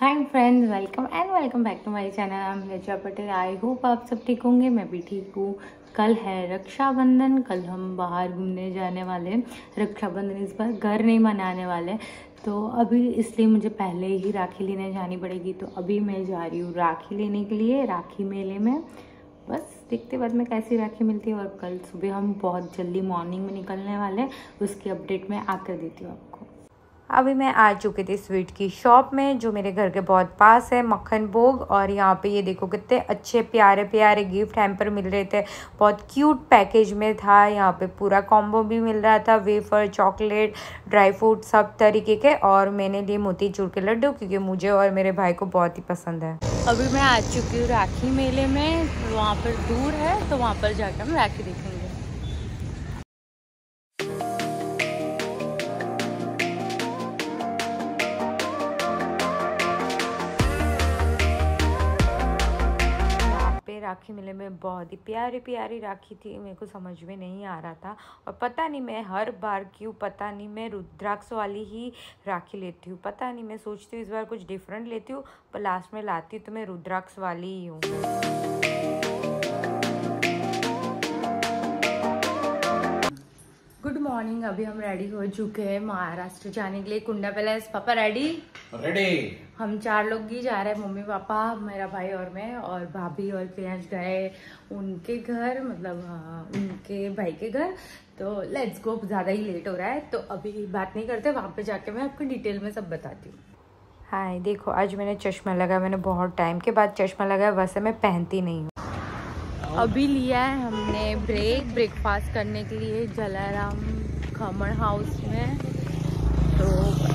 Hi friends welcome and welcome back to my channel I am Racha Patel I hope आप सब ठीक होंगे. मैं भी ठीक हूँ. कल है रक्षाबंधन. कल हम बाहर घूमने जाने वाले हैं. रक्षाबंधन इस बार घर नहीं मनाने वाले तो अभी इसलिए मुझे पहले ही राखी लेने जानी पड़ेगी. तो अभी मैं जा रही हूँ राखी लेने के लिए, राखी मेले में. बस देखते बाद में कैसी राखी मिलती है और कल सुबह हम बहुत जल्दी मॉर्निंग में निकलने वाले हैं. उसकी अपडेट मैं आकर देती हूँ आपको. अभी मैं आ चुकी थी स्वीट की शॉप में, जो मेरे घर के बहुत पास है, मक्खन भोग, और यहाँ पे ये देखो कितने अच्छे प्यारे प्यारे गिफ्ट हैम्पर मिल रहे थे। बहुत क्यूट पैकेज में था, यहाँ पे पूरा कॉम्बो भी मिल रहा था, वेफर, चॉकलेट, ड्राई फ्रूट सब तरीके के, और मैंने लिए मोती चूर के लड्डू, क्योंकि मुझे और मेरे भाई को बहुत ही पसंद है। अभी मैं आ चुकी हूँ राखी मेले में, वहाँ पर दूर है तो वहाँ पर जाकर हम राखी देखेंगे। राखी मेले में बहुत ही प्यारी प्यारी राखी थी मेरे को समझ में नहीं आ रहा था। और पता नहीं मैं हर बार क्यों पता नहीं मैं रुद्राक्ष वाली ही राखी लेती हूँ पता नहीं मैं सोचती हूँ इस बार कुछ डिफरेंट लेती हूँ पर लास्ट में लाती हूँ तो मैं रुद्राक्ष वाली ही हूँ। गुड मॉर्निंग अभी हम रेडी हो चुके हैं महाराष्ट्र जाने के लिए। कुंडा पैलेस पापा रेडी रेडी हम चार लोग ही जा रहे हैं मम्मी पापा मेरा भाई और मैं और भाभी और प्रियांश गए उनके घर मतलब उनके भाई के घर। तो लेट्स गो ज़्यादा ही लेट हो रहा है तो अभी बात नहीं करते वहाँ पे जाके मैं आपको डिटेल में सब बताती हूँ। हाय देखो आज मैंने चश्मा लगाया मैंने बहुत टाइम के बाद चश्मा लगाया वैसे मैं पहनती नहीं हूँ। अभी लिया है हमने ब्रेक ब्रेकफास्ट करने के लिए जलाराम खमण हाउस में। तो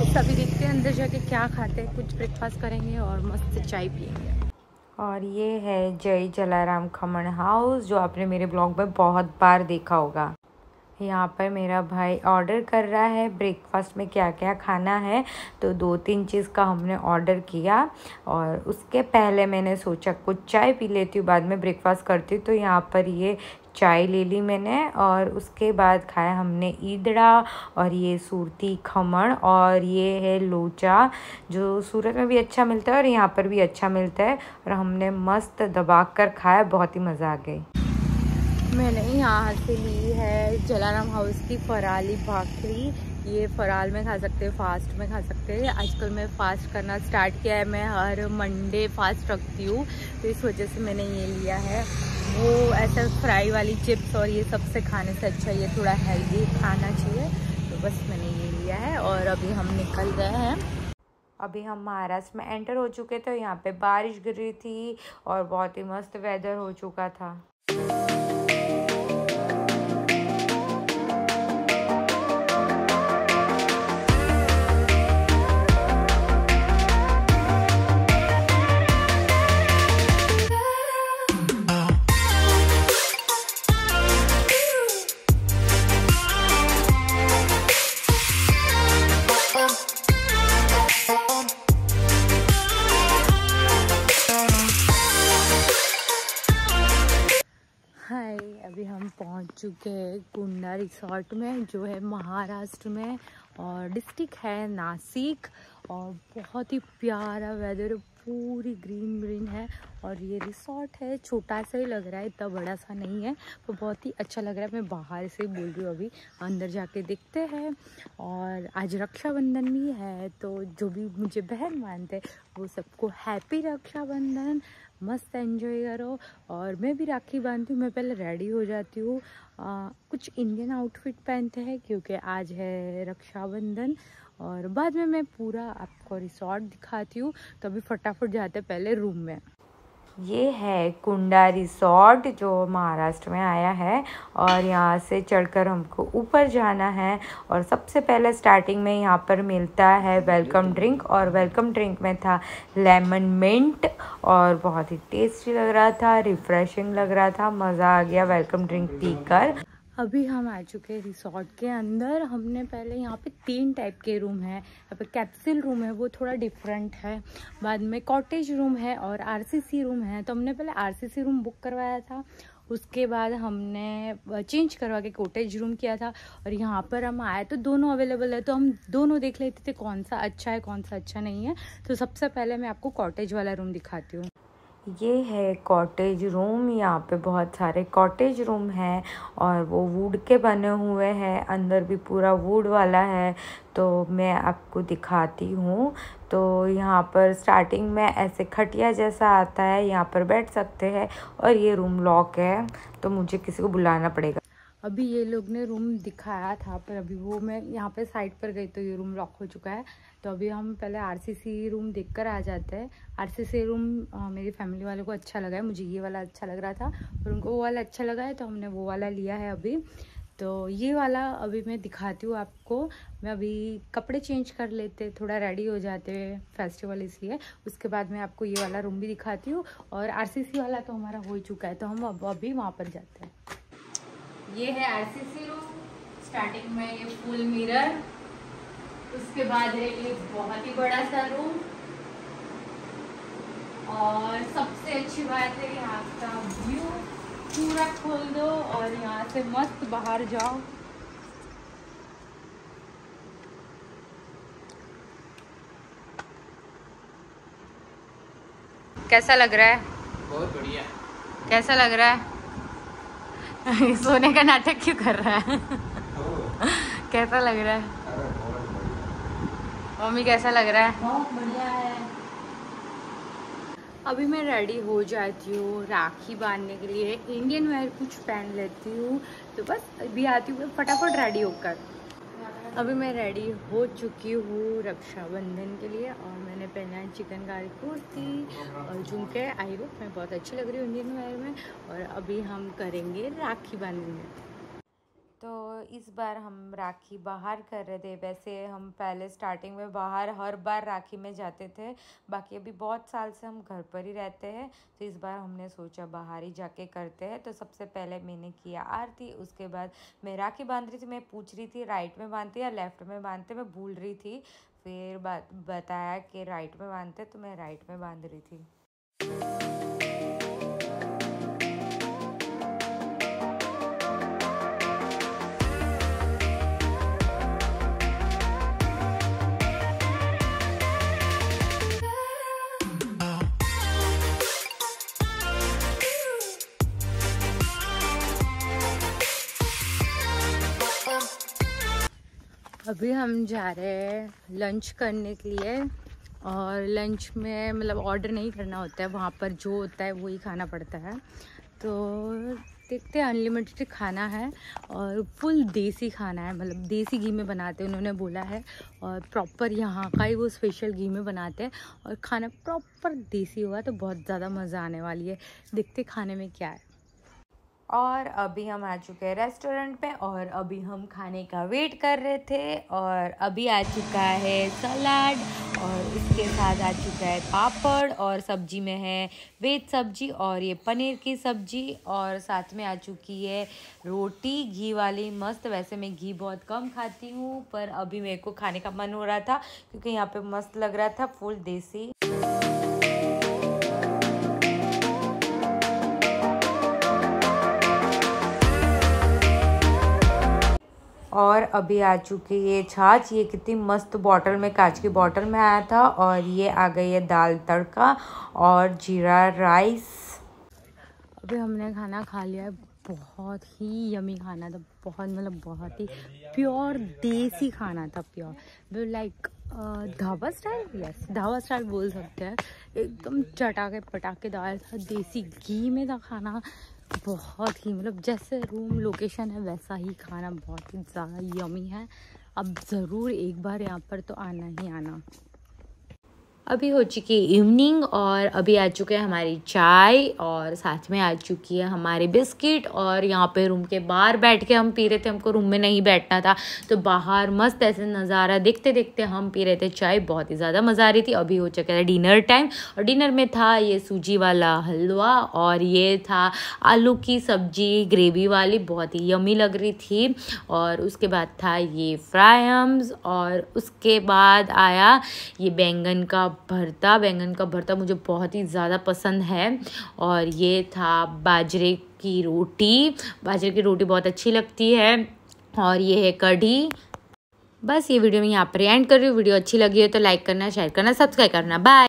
सभी देखते हैं अंदर जाके क्या खाते हैं? कुछ ब्रेकफास्ट करेंगे और मस्त चाय पियेंगे। और ये है जय जलाराम खमण हाउस, जो आपने मेरे ब्लॉग में बहुत बार देखा होगा। यहाँ पर मेरा भाई ऑर्डर कर रहा है ब्रेकफास्ट में क्या क्या खाना है तो दो तीन चीज़ का हमने ऑर्डर किया। और उसके पहले मैंने सोचा कुछ चाय पी लेती हूँ, बाद में ब्रेकफास्ट करती हूँ तो यहाँ पर ये चाय ले ली मैंने और उसके बाद खाया हमने ईदड़ा और ये सूरती खमण और ये है लोचा, जो सूरत में भी अच्छा मिलता है और यहाँ पर भी अच्छा मिलता है और हमने मस्त दबा कर खाया, बहुत ही मज़ा आ गई। मैंने यहाँ से ली है जलाराम हाउस की फराली भाखरी। ये फराल में खा सकते हैं फास्ट में खा सकते हैं। आजकल मैं फास्ट करना स्टार्ट किया है, मैं हर मंडे फास्ट रखती हूँ। तो इस वजह से मैंने ये लिया है। वो ऐसा फ्राई वाली चिप्स और ये सबसे खाने से अच्छा ये थोड़ा हेल्दी खाना चाहिए। तो बस मैंने ये लिया है और अभी हम निकल गए हैं। अभी हम महाराष्ट्र में एंटर हो चुके थे यहाँ पे बारिश गिर रही थी और बहुत ही मस्त वेदर हो चुका था। चुके हैं कुंडा रिसोर्ट में, जो है महाराष्ट्र में, और डिस्ट्रिक्ट है नासिक, और बहुत ही प्यारा वेदर पूरी ग्रीन ग्रीन है, और ये रिसोर्ट है, छोटा सा ही लग रहा है, इतना बड़ा सा नहीं है तो बहुत ही अच्छा लग रहा है, मैं बाहर से बोल रही हूँ अभी, अंदर जाके देखते हैं, और आज रक्षाबंधन भी है तो जो भी मुझे बहन मानते हैं, वो सबको हैप्पी रक्षाबंधन मस्त एंजॉय करो। और मैं भी राखी बांधती हूँ, मैं पहले रेडी हो जाती हूँ। कुछ इंडियन आउटफिट पहनते हैं, क्योंकि आज है रक्षाबंधन। और बाद में मैं पूरा आपको रिसोर्ट दिखाती हूँ तो अभी फटाफट जाते पहले रूम में। ये है कुंडा रिसोर्ट जो महाराष्ट्र में आया है और यहाँ से चढ़कर हमको ऊपर जाना है और सबसे पहले स्टार्टिंग में यहाँ पर मिलता है वेलकम ड्रिंक और वेलकम ड्रिंक में था लेमन मिंट और बहुत ही टेस्टी लग रहा था रिफ्रेशिंग लग रहा था, मज़ा आ गया वेलकम ड्रिंक पीकर। अभी हम आ चुके हैं रिसोर्ट के अंदर। हमने पहले यहाँ पे तीन टाइप के रूम है। यहाँ पे कैप्सूल रूम है, वो थोड़ा डिफरेंट है। बाद में कॉटेज रूम है और आरसीसी रूम है। तो हमने पहले आरसीसी रूम बुक करवाया था। उसके बाद हमने चेंज करवा के कॉटेज रूम किया था। और यहाँ पर हम आए तो दोनों अवेलेबल है। तो हम दोनों देख लेते थे कौन सा अच्छा है, कौन सा अच्छा नहीं है। तो सबसे पहले मैं आपको कॉटेज वाला रूम दिखाती हूँ। ये है कॉटेज रूम, यहाँ पे बहुत सारे कॉटेज रूम हैं और वो वुड के बने हुए हैं, अंदर भी पूरा वुड वाला है तो मैं आपको दिखाती हूँ। तो यहाँ पर स्टार्टिंग में ऐसे खटिया जैसा आता है, यहाँ पर बैठ सकते हैं और ये रूम लॉक है तो मुझे किसी को बुलाना पड़ेगा। अभी ये लोग ने रूम दिखाया था पर अभी वो मैं यहाँ पे साइड पर गई तो ये रूम लॉक हो चुका है। तो अभी हम पहले आरसीसी रूम देखकर आ जाते हैं। आरसीसी रूम आ, मेरी फैमिली वालों को अच्छा लगा है मुझे ये वाला अच्छा लग रहा था और उनको वो वाला अच्छा लगा है तो हमने वो वाला लिया है अभी। तो ये वाला अभी मैं दिखाती हूँ आपको। मैं अभी कपड़े चेंज कर लेते थोड़ा रेडी हो जाते फेस्टिवल इसलिए। उसके बाद मैं आपको ये वाला रूम भी दिखाती हूँ और आरसीसी वाला तो हमारा हो चुका है तो हम अब अभी वहाँ पर जाते हैं। ये है आरसीसी रूम स्टार्टिंग में ये फुल मिरर उसके बाद है ये बहुत ही बड़ा सा रूम और सबसे अच्छी बात है यहाँ का व्यू पूरा खोल दो और यहाँ से मस्त बाहर जाओ। कैसा लग रहा है? बहुत बढ़िया। कैसा लग रहा है? सोने का नाटक क्यों कर रहा है? कैसा लग रहा है? मम्मी, कैसा लग रहा है? बहुत बढ़िया है। अभी मैं रेडी हो जाती हूँ राखी बांधने के लिए। इंडियन वेयर कुछ पहन लेती हूँ। तो बस अभी आती हूँ फटाफट रेडी होकर। अभी मैं रेडी हो चुकी हूँ रक्षाबंधन के लिए और मैंने पहना है चिकन कारी कुर्ती और झुमके। आई होप मैं बहुत अच्छी लग रही हूँ इंडियन वेयर में और अभी हम करेंगे राखी बांधेंगे तो इस बार हम राखी बाहर कर रहे थे। वैसे हम पहले स्टार्टिंग में बाहर हर बार राखी में जाते थे। बाकी अभी बहुत साल से हम घर पर ही रहते हैं तो इस बार हमने सोचा बाहर ही जाके करते हैं। तो सबसे पहले मैंने किया आरती, उसके बाद मैं राखी बाँध रही थी, मैं पूछ रही थी राइट में बांधते या लेफ़्ट में बांधते, मैं भूल रही थी। फिर बात बताया कि राइट में बांधते तो मैं राइट में बाँध रही थी। अभी हम जा रहे हैं लंच करने के लिए और लंच में मतलब ऑर्डर नहीं करना होता है, वहाँ पर जो होता है वही खाना पड़ता है। तो देखते हैं अनलिमिटेड खाना है और फुल देसी खाना है मतलब देसी घी में बनाते हैं, उन्होंने बोला है। और प्रॉपर यहाँ का ही वो स्पेशल घी में बनाते हैं और खाना प्रॉपर देसी हुआ तो बहुत ज़्यादा मज़ा आने वाली है। देखते खाने में क्या है। और अभी हम आ चुके हैं रेस्टोरेंट पे और अभी हम खाने का वेट कर रहे थे और अभी आ चुका है सलाद और इसके साथ आ चुका है पापड़ और सब्ज़ी में है वेज सब्ज़ी और ये पनीर की सब्ज़ी और साथ में आ चुकी है रोटी, घी वाली मस्त। वैसे मैं घी बहुत कम खाती हूँ, पर अभी मेरे को खाने का मन हो रहा था क्योंकि यहाँ पे मस्त लग रहा था फुल देसी। और अभी आ चुकी है छाछ। ये कितनी मस्त बॉटल में, कांच की बॉटल में आया था और ये आ गई है दाल तड़का और जीरा राइस अभी हमने खाना खा लिया है। बहुत ही यमी खाना था। बहुत मतलब बहुत ही प्योर देसी खाना था pure like dhaba style yes dhaba style बोल सकते हैं। एकदम चटाके पटाके दाल था। देसी घी में था खाना। बहुत ही मतलब जैसे रूम लोकेशन है, वैसा ही खाना बहुत ही ज़्यादा यमी है। अब ज़रूर एक बार यहाँ पर तो आना ही आना। अभी हो चुकी है इवनिंग और अभी आ चुके हैं हमारी चाय और साथ में आ चुकी है हमारे बिस्किट और यहाँ पे रूम के बाहर बैठ के हम पी रहे थे, हमको रूम में नहीं बैठना था। तो बाहर मस्त ऐसे नज़ारा देखते देखते हम पी रहे थे चाय, बहुत ही ज़्यादा मज़ा आ रही थी। अभी हो चुका है डिनर टाइम और डिनर में था ये सूजी वाला हलवा और ये था आलू की सब्ज़ी ग्रेवी वाली, बहुत ही यमी लग रही थी। और उसके बाद था ये फ्राई और उसके बाद आया ये बैंगन का भरता, बैंगन का भरता मुझे बहुत ही ज़्यादा पसंद है। और ये था बाजरे की रोटी। बाजरे की रोटी बहुत अच्छी लगती है। और ये है कढ़ी। बस ये वीडियो मैं यहाँ पर एंड कर रही हूँ। वीडियो अच्छी लगी है तो लाइक करना शेयर करना सब्सक्राइब करना। बाय